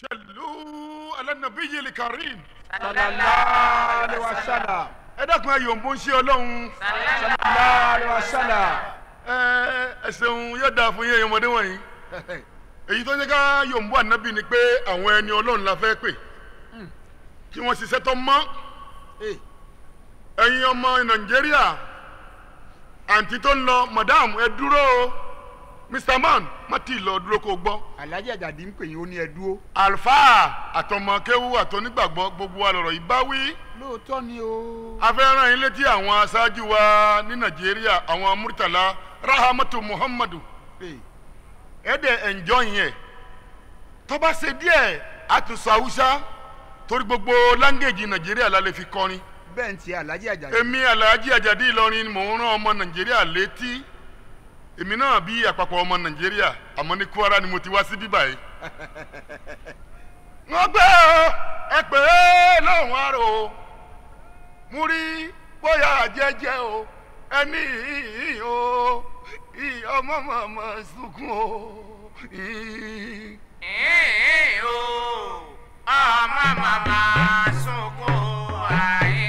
ṣẹlú alánàbíyí lìkàrín. sallallahu alaihi wasallam. ẹ dákun ayò ń bó ń ṣe ọlọ́run. sallallahu alaihi wasallam. ẹ ẹ ṣeun yóò dáa fún yẹn ọmọdé wọ̀nyí. èyí tó ń jẹ́ ká yòǹbó ànábì ni pé àwọn ẹni ọlọ́run la fẹ́ pè kí wọ́n ṣiṣẹ́ tó mọ́ ẹ̀yin ọmọ nàìjíríà àǹtí tó ń lọ madam ẹ dúró o mr man má ti lọ dúró kó gbọ́. Alhaji ajadi ń pè yín ó ní ẹ dúró. Alfa àtọmọkéwu àtọnígbàgbọ́ gbogbo wa lọ̀rọ̀ yìí bá wí. Lóòótọ́ ni o. A fẹ́ rán yín létí àwọn aṣáájú wa ní nàìjíríà àwọn murtala rahamatu muhammadu. Ẹ dẹ̀ ẹ̀njọ́ yẹn. Tó bá ṣe díẹ̀ àtúnṣe haúsá torí gbogbo láńgèjì nàìjíríà la lè fi kọrin. Bẹ́ẹ̀ ń tiẹ̀ alhaji ajadi èmi alhaji ajadi ìlọrin ni mò ń rán ọmọ nàìjíríà létí èmi náà bí àpapọ̀ ọmọ nàìjíríà àmọ́ ní kwara ni mo ti wá sí bíbá yìí. wọ́n gbé ẹ pè é lóhùn àrò mú rí bóyá jẹ́jẹ́ o ẹni yìí o ọmọ màmá sunkún o. o, ọmọ màmá sunkún ayé.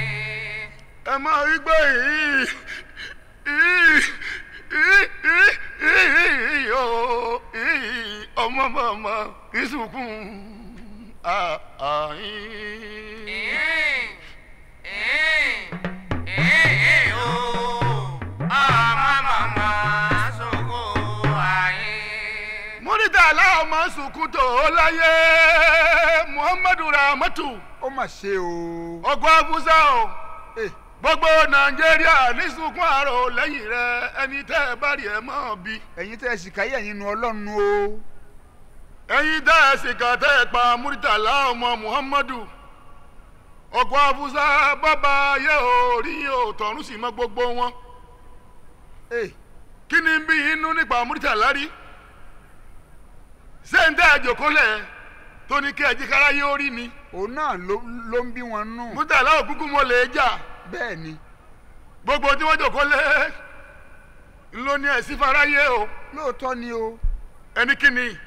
ẹ máa rí gbé yìí yìí ọmọ màmá ee, ee o, ọmọ sunkún tó láyé muhammadu rahmatu ó mà ṣe o ọgbọ́n abúzá o Eh, gbogbo nàìjíríà ní sunkún àrò lẹ́yìn rẹ ẹni tẹ́ ẹ bá rí ẹ mọ́ bí. ẹ̀yin tẹ́ ẹ sì káyé ẹ̀yin nu ọlọ́run o. Ẹ̀yin dá ẹ̀sìn kan tẹ́ ẹ pa muritala ọmọ muhammadu. Ọkọ̀ afusa bàbá ayé orí òtọ̀run sì mọ gbogbo wọn. Eh, kí ni bí inú nípa muritala rí? Ṣé ń tẹ́ ẹ̀jọ̀kọ́lẹ̀ tó ní kí ẹ̀jí kára yé orí ni? Òun náà ló ń bí wọn nù. Muritala òkúkú mo lè jà bẹ́ẹ̀ ni gbogbo tí wọ́n jọ̀kọ́lẹ̀ ló ní ẹ̀sìn faráyé o. Lóòótọ́ ni o. Ẹni kí ni?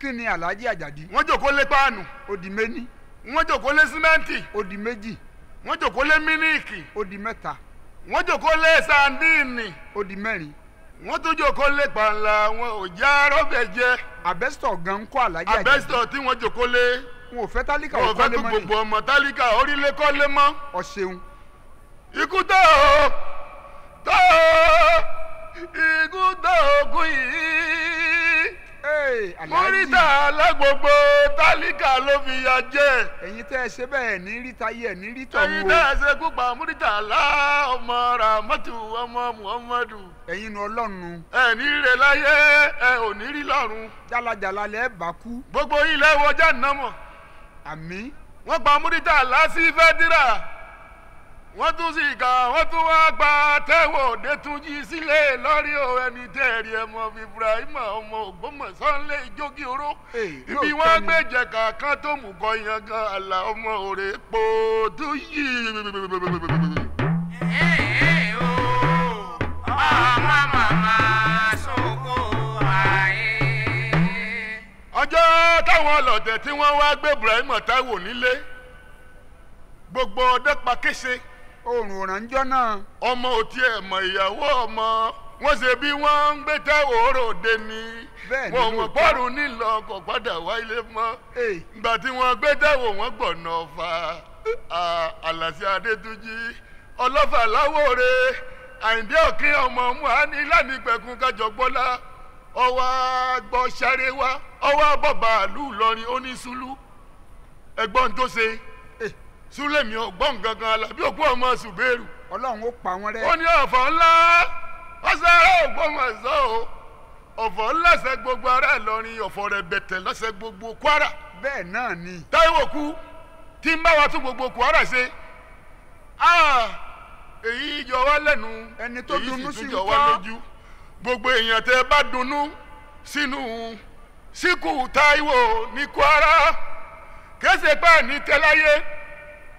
Kí ni alhaji ajadi? Wọ́n jọ̀kọ́lẹ̀ páànù. Ó di méní wọ́n jọ̀kọ́lẹ̀ símẹ́ǹtì. Ó di méjì. Wọ́n jọ̀kọ́lẹ̀ mílíìkì. Ó di mẹ́ta. Wọ́n jọ̀kọ́lẹ̀ sandíìnì ó di mẹ́rin. Wọ́n tún jòkó lé pàǹlà wọn ò já rọ́bẹ̀ jẹ́ abẹ́sítọ̀ gan kọ́ alhaji ajadi. Abẹ́sítọ̀ tí wọ́n jòkó lé. Wọn ò fẹ́ tálíkà wọn ò ò fẹ́ kọ́lé kó mọ́ gbogbo ni ọmọ tálíkà orílẹ̀ kọ́ lé mọ́. Ọ tó o tó o ikú tó o kú yìí múrítà alágbogbo tálíkà ló fi ya jẹ́. Ẹ̀yin tẹ́ ẹ ṣe bẹ́ẹ̀ ní rí táyé ẹ̀ ní rí ẹyin tọ̀hún tẹ́ ẹ ṣe kú pa múrítà lá ọmọ ramatu ọmọ muhammadu. Ẹ̀yin nu ọlọ́run. Ẹ ní rẹ láyé ẹ ò ní rí lọ́run. Jálajàla lẹ́ bá kú. Gbogbo ilé wọjá nàmọ̀. àmì wọ́n pa múrítà lásì fẹ́dírà wọ́n tún sì kà wọ́n tún wá gba tẹ́wọ̀ òdetúnjì sílẹ̀ lórí o ẹni tẹ́ẹ̀rí ẹmọ ibrahim ọmọ ògbómọ̀ṣọ́ ńlẹ̀ ìjókì oró ibi wọ́n gbé jẹ̀ka kan tó mú kọ yangan àlà ọmọ òrè pò tó yí. O, ọmọ màmá sunkún ayé. ọjọ́ táwọn ọlọ́tẹ̀ tí wọ́n wá gbé ibrahim táíwò nílé gbogbo ọdẹ pa kése oòrùn òrànjọ́ náà ọmọ òtí ẹ̀ mọ̀ ìyàwó ọmọ wọ́n ṣe bí wọ́n ń gbé òròde ni. Bẹ́ẹ̀ ni wọn mọ̀ pọ́ọ̀rù nílò ọkọ̀ padà wá ilé mọ́ ìgbà tí wọ́n gbé táíwò wọ́n gbọ̀nà ọ̀fà àlàsí adétúnjì ọlọ́fà láwòrè àyíndé òkè ọmọ muhani lánìpẹ̀kun kájọgbọ́lá ọwọ́ àgbọ̀ sáré wá ọwọ́ bọ̀bà àlù lọrin oníṣúlù. Ẹ̀gbọ́n tó ṣe. Súlẹ̀mí ọgbọ́n gangan alábí òkú ọmọ ṣùgbẹ́rù ọlọ́run ó pa wọ́n rẹ́. Ó ní ọ̀fọ̀ ńlá ọ̀sẹ̀rẹ̀ ògbómọ̀ṣọ́ o. Ọ̀fọ̀ ńlá ṣe gbogbo ará ìlọrin ọ̀fọ̀ rẹ̀ bẹ̀tẹ̀ lọ́sẹ̀ gbogbo kwara. Bẹ́ẹ̀ náà ni. Táíwò kú tí ń bá wa tún gbogbo kwara ṣe. Ah, èyí yọ wá lẹ́nu èyí sì tún ń wá lójú. Gbogbo èèyàn tẹ bá dunnú sínú síkù táíwò ní kwara. Kése pé ní tẹ́láyé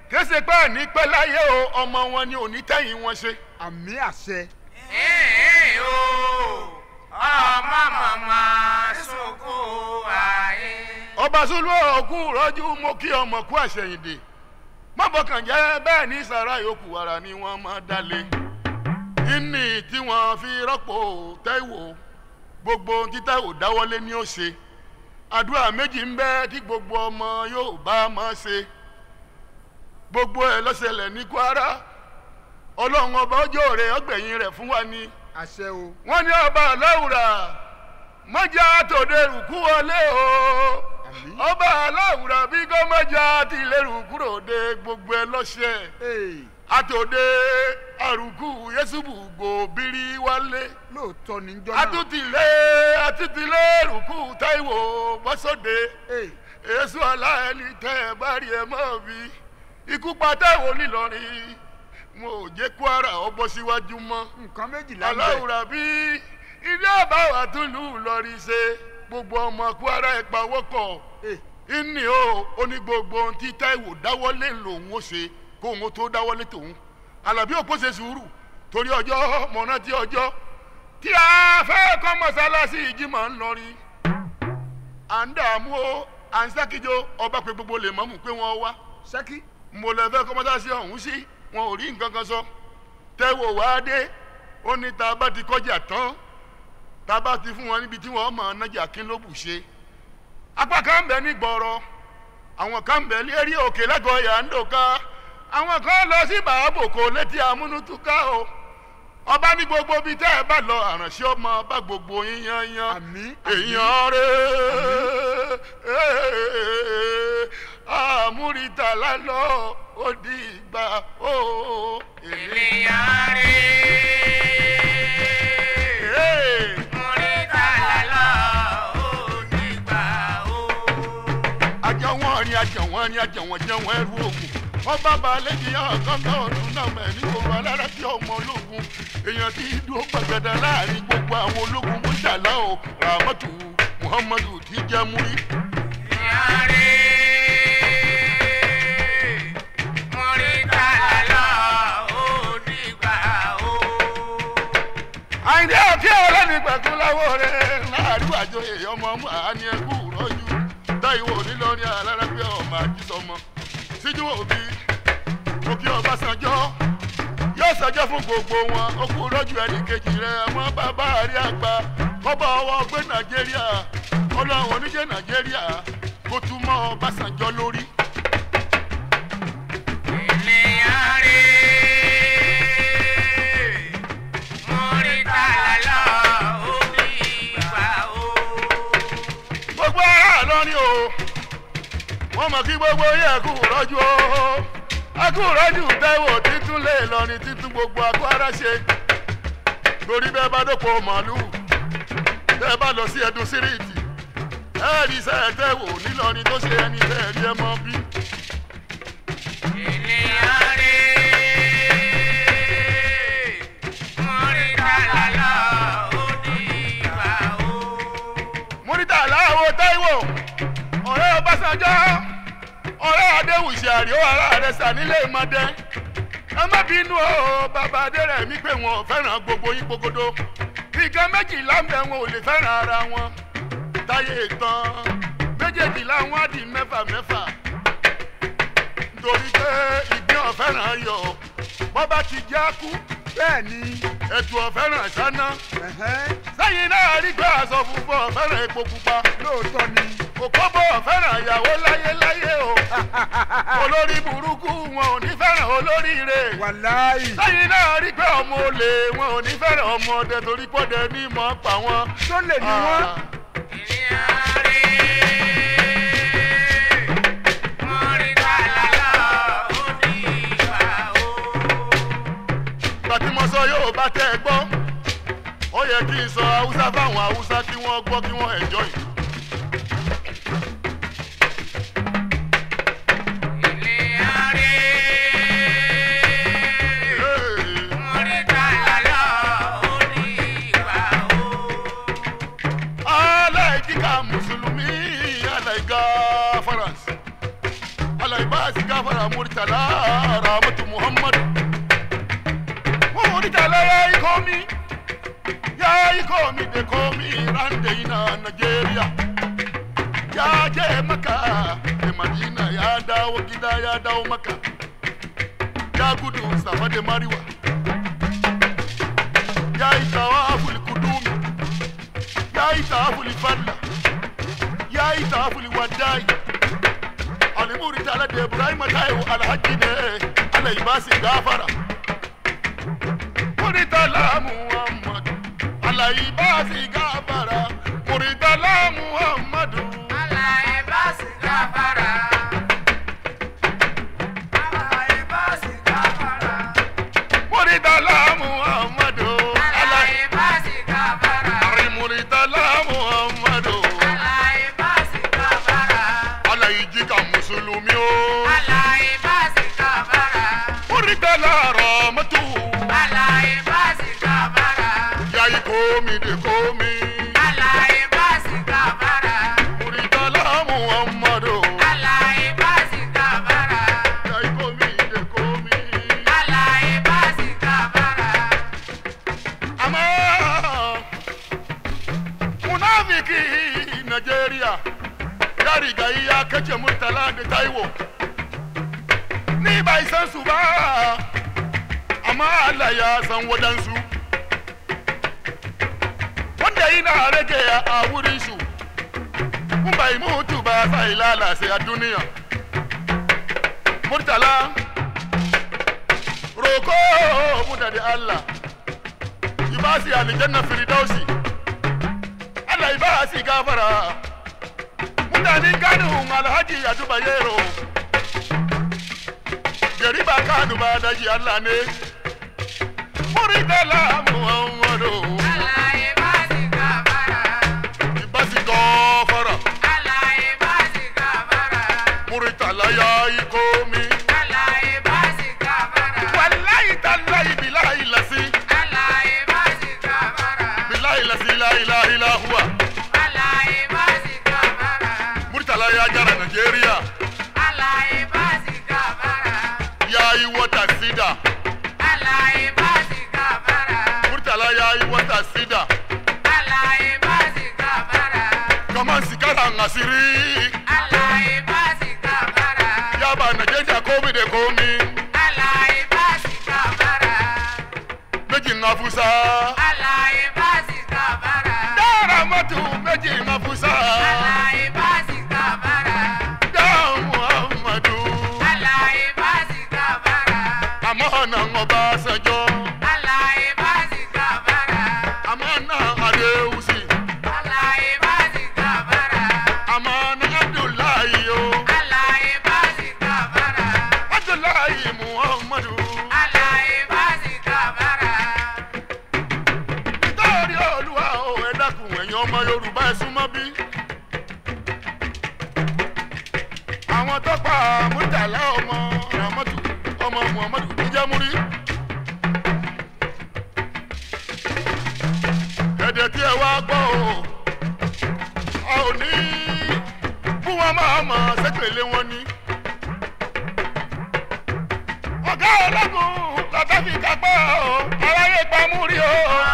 kése pé ní pẹ́láyé o ọmọ wọn ni òní tẹ̀yìn wọn ṣe. àmì àṣẹ. Ee o, ọmọ màmá sunkún ayé. ọba sulu òkú rọ́jú mo kí ọmọ kú àṣẹyìndè. Mọ́bọ̀kàn jẹ́ bẹ́ẹ̀ ní sàrà yòókù ara ni wọ́n máa dalẹ̀ ìní tí wọ́n fi rọ́pò Táíwò gbogbo tí Táíwò dáwọ́lé ní ó ṣe. Àdúrà méjì ń bẹ tí gbogbo ọmọ yóò bá máa ṣe gbogbo ẹ̀ lọ́sẹ̀lẹ̀ ní Kwara. Ọlọ́run ọba ọjọ́ rẹ̀ ọgbẹ̀yìn rẹ̀ fún wa ni. Àṣẹ o. Wọ́n ní ọba aláwùrà mọ́jà tòde rùkú wọlé o. Ọba aláwùrà bí gọ́mọ́jà tìlẹ̀ rùkúrò de gbogbo ẹ lọ́sẹ̀ Ee, àtòde àrùkù yẹ́sùbù gòbírí wálé. Lóòótọ́ ní jọ́ náà. Àtúntìlẹ̀ àtúntìlẹ̀ rùkú Táíwò bọ́sọ̀dé. Èso aláìní tẹ́ ẹ bá rí ẹ mọ́ bí ikú pa Táíwò nílọrin wọn ò jẹ́ Kwara ọ bọ́ síwájú mọ́. Nǹkan méjìlá ń bẹ. Aláwùrà bí ilé àbáwá tún lù ú lọrí ṣe. Gbogbo ọmọ Kwara ẹ pawọ́pọ̀ Ee, ìní o ó ní gbogbo ohun tí Táíwò dáwọ́lé lòun ó ṣe kó òun ó tó dáwọ́lé tòun. Àlàbí òpó ṣe sùúrù torí ọjọ́ mọ̀nà tí ọjọ́ tí a fẹ́ kọ́ mọ́sálásí ìjímọ̀ ńlọrin à ń dààmú o à ń sákìjọ ọba pé gbogbo lè mọ́mù pé wọ́n wá. Ṣẹ́kí mo lè fẹ́ kọ́ mọ́sálásí ọ̀hún sí wọn ò rí nǹkan kan sọ. Táíwò wá dé ó ní tá a bá ti kọjá tán tá a bá ti fún wọn níbi tí wọ́n mọ̀ nájà kí ló bù ṣe. Apá kan bẹ ní gbọrọ àwọn kan bẹ lérí òkè lẹgọọ yàndòká àwọn kan lọ sí bàábòkò létí amúnútúká o. Ọba ní gbogbo bíi tẹ́ ẹ bá lọ àránṣẹ́ ọmọ bá gbogbo yín àmín èèyàn rẹ̀ àmúrítà lálọ́ ó di ìgbà ó ènìyàn rẹ̀ múrídà lálọ́ ó dìgbà ó. àjọ wọn ni àjọ wọn ni àjọ wọn jẹ wọn ẹrú ogun wọn bá ba lẹ́yìn ọ̀gángan ọdún náà mẹ́ ní gbogbo alára bí ọmọ ológun. Èèyàn tí dúró gbàgàdà láàárín gbogbo àwọn ológun mọ́tàlá o. Ramatu muhammadu tí jẹ́ múrí. Láwọ̀ rẹ̀ láàárín àjọ èèyàn ọmọ ọmọ àání ẹkú rọ́jú. Táíwò nílọrin alára bí ọmọ àjísọmọ síjú òbí òkè Ọbásanjọ́. Yóò ṣẹjọ́ fún gbogbo wọn. Ó kú rọ́jú ẹnì kejì rẹ̀ ọmọ bàbá àrí àgbà. Kọ́bọ̀ ọwọ́ gbé Nàìjíríà. Ọlọ́run oníjẹ́ Nàìjíríà. Kó tún mọ́ Ọbásanjọ́ lórí. Ará lọ́ni o. Wọ́n mọ̀ kí gbogbo yẹ kú rọ́jú o. Akú rọ́jú Táíwò títún lè lọ́ni títún gbogbo akú ara ṣe. Torí bẹ́ẹ̀ bá dọ́pọ̀ màálùú bẹ́ẹ̀ bá lọ sí ẹdun síríìtì ẹ̀ẹ́dì sẹ́ẹ̀ Táíwò nílọrin tó ṣe ẹni bẹ́ẹ̀ rí ẹ mọ́ bí. Ọbásanjọ́ ọ̀rẹ́ Adéwùsì Àríó ara rẹ̀ sà nílé ìmọ̀dé ẹ má bínú o bàbá Adérẹ̀mí pé wọn ò fẹ́ràn gbogbo yín gbogodo nǹkan méjìlá ń bẹ wọn ò lè fẹ́ràn ara wọn. Táyé tán méjèèjì làwọn á di mẹ́fà mẹ́fà. Nítorí pé ìgbín ọ̀fẹ́ràn yọ bọ́bá ti já kú bẹ́ẹ̀ ni ẹ̀tù ọ̀fẹ́ràn sáná sẹ́yìn náà rí gbé aṣọ funfun ọ̀fẹ́ràn epo pupa. Lóòótọ́ ni òkóbó fẹ́ràn ìyàwó láyéláyé o olórí burúkú wọn ò ní fẹ́ràn olóríire wàláì sẹ́yìn náà rí pé ọmọ olè wọn ò ní fẹ́ràn ọmọ ọdẹ torí pọ́dẹ ní mọ́ pa wọn. tó lè ní wọ́n ènìyàn rẹ̀ múrídà lálọ́ ó dìgbà ó. gbà tí mo sọ yóò bá tẹ́ ẹ gbọ́ ó yẹ kí n sọ haúsá fáwọn haúsá kí wọ́n gbọ́ kí wọ́n enjoy. ènìyàn Allah ya gafara Allah gafara murtala ramatu muhammadu. Murtala ya yi komi ya yi komi da komi ran da yana Najeriya. Ya je maka da madina ya dawo gida ya dawo maka. Ya gudu safa da mariwa ya yi tawa kudumi ya yi tawa aful jayi tafuli wandai alimuri tare da ibrahim taiwo alhaji ne ana yi basi gafara muritala muhammad ala yi basi gafara muritala muhammad. call me, they call me. ìlànà ṣe adúníyàn. murtala roko mudadi allah. Ibasi alijanna firidausi allah ibasi gafara. Mutanen kanu alhaji aduba yero gari ba kanu ba daji ne. Murtala muhammadu. Come on, Sikara Nasiri. ma fusa. alaye bá sì kà bára. dára mọ́tò méjì. ọmọ Yorùbá ẹ súnmọ́ bí. àwọn tó pa Murtala ọmọ Ramọ́tù ọmọ Muhammadu níjàmúrí. ẹ̀dẹ̀ tí ẹ wá gbọ́ o a ò ní bú wọn máa mọ̀ sẹ́gbẹ̀lé wọn ni. ọ̀gá ọlọ́gùn lọ́tọ́ fi kápá o aráyé pa Múrí o.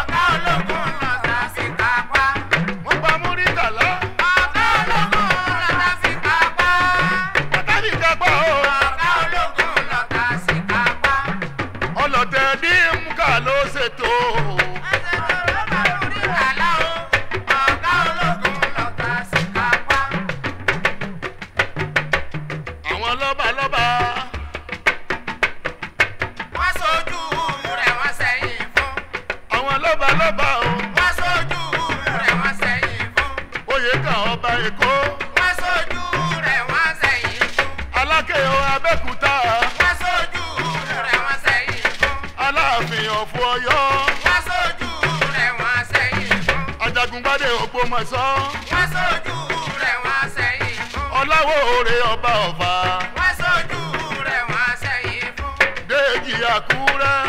ọ̀fọ̀ ọ̀yọ́. wọ́n sójú rẹ̀ wọ́n sẹ́yìn fún. ajagungbadé ògbómọ̀ṣọ́. wọ́n sójú rẹ̀ wọ́n sẹ́yìn fún. ọ̀làwọ̀ òre ọba ọ̀fà. wọ́n sójú rẹ̀ wọ́n sẹ́yìn fún. déèjì àkúrẹ́.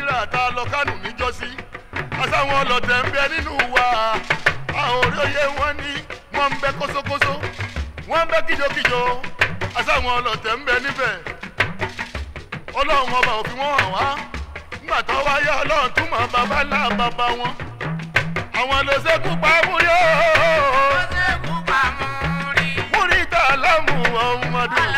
àdìrà tá a lọ kánù níjọ́sí àtàwọn ọlọ́tẹ̀ ń bẹ nínú wa. Àwọn olóyè wọn ní wọ́n ń bẹ kóṣókóṣó wọ́n ń bẹ kíjokíjo. Àtàwọn ọlọ́tẹ̀ ń bẹ níbẹ̀. Ọlọ́run ọba òfin wọn hàn wá. Nígbà tó wáyé ọlọ́run túmọ̀ bàbá ńlá bàbá wọn. Àwọn ló ṣekú pa múrí ó ló ṣekú pa múrí múrí tá a lámù ọmọdún.